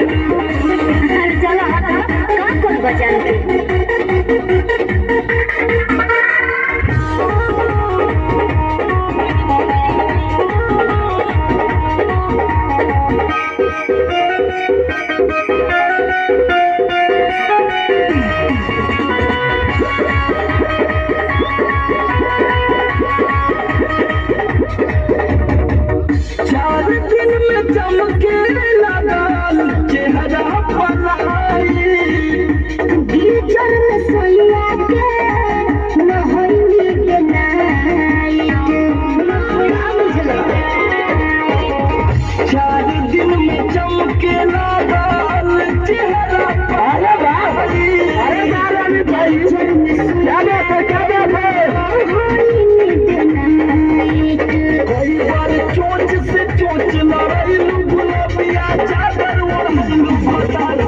कैलू हर दिन में चमके लगाल चेहरा के नहैली के चार दिन में चमके लगाल चेहरा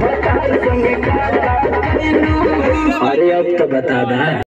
भतार संगे अरे अब तो बता दा।